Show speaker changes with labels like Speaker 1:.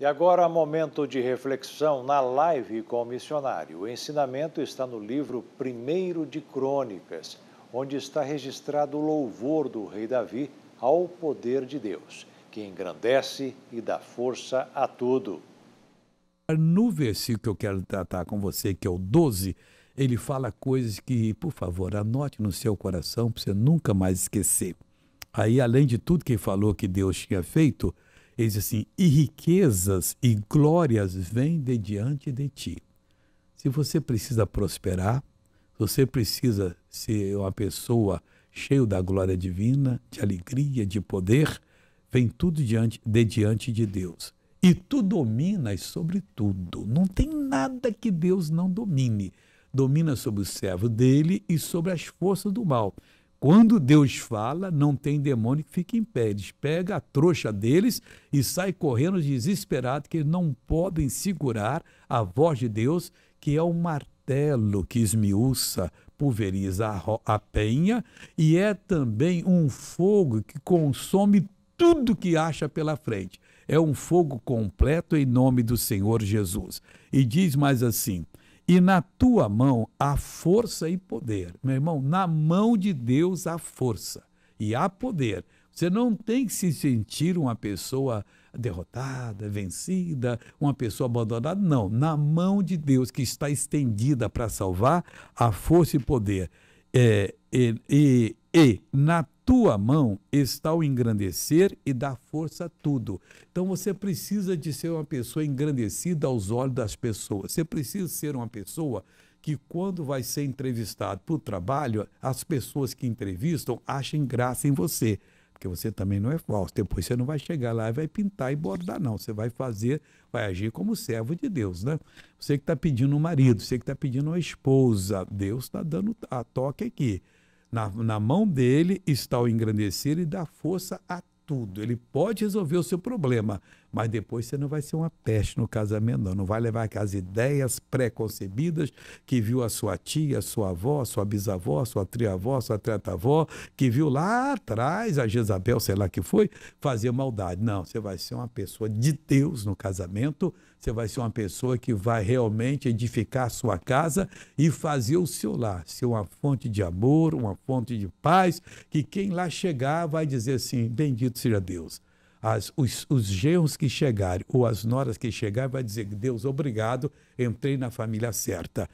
Speaker 1: E agora, momento de reflexão na live com o missionário. O ensinamento está no livro Primeiro de Crônicas, onde está registrado o louvor do rei Davi ao poder de Deus, que engrandece e dá força a tudo.
Speaker 2: No versículo que eu quero tratar com você, que é o 12, ele fala coisas que, por favor, anote no seu coração para você nunca mais esquecer. Aí, além de tudo que ele falou que Deus tinha feito, ele diz assim: e riquezas e glórias vêm de diante de ti. Se você precisa prosperar, você precisa ser uma pessoa cheia da glória divina, de alegria, de poder, vem tudo diante, de diante de Deus. E tu dominas sobre tudo. Não tem nada que Deus não domine. Domina sobre o servo dele e sobre as forças do mal. Quando Deus fala, não tem demônio que fique em pé. Eles pegam a trouxa deles e saem correndo desesperados, que eles não podem segurar a voz de Deus, que é o martelo que esmiuça, pulveriza a, a penha, e é também um fogo que consome tudo que acha pela frente. É um fogo completo em nome do Senhor Jesus. E diz mais assim: e na tua mão há força e poder. Meu irmão, na mão de Deus há força e há poder. Você não tem que se sentir uma pessoa derrotada, vencida, uma pessoa abandonada. Não. Na mão de Deus que está estendida para salvar, há força e poder. É, e, e, e na tua mão está o engrandecer e dar força a tudo. Então você precisa de ser uma pessoa engrandecida aos olhos das pessoas. Você precisa ser uma pessoa que quando vai ser entrevistado para o trabalho, as pessoas que entrevistam achem graça em você. Porque você também não é falso. Depois você não vai chegar lá e vai pintar e bordar, não. Você vai fazer, vai agir como servo de Deus, né? Você que está pedindo um marido, você que está pedindo uma esposa, Deus está dando a toque aqui. Na, na mão dele está o engrandecer e dar força a tudo. Ele pode resolver o seu problema, mas depois você não vai ser uma peste no casamento, não. Não vai levar aquelas ideias pré-concebidas que viu a sua tia, a sua avó, a sua bisavó, a sua triavó, a sua tretavó, que viu lá atrás a Jezabel, sei lá que foi, fazer maldade. Não, você vai ser uma pessoa de Deus no casamento, você vai ser uma pessoa que vai realmente edificar a sua casa e fazer o seu lar ser uma fonte de amor, uma fonte de paz, que quem lá chegar vai dizer assim: bendito seja Deus as, os, os genros que chegarem ou as noras que chegarem, vai dizer: Deus, obrigado, entrei na família certa.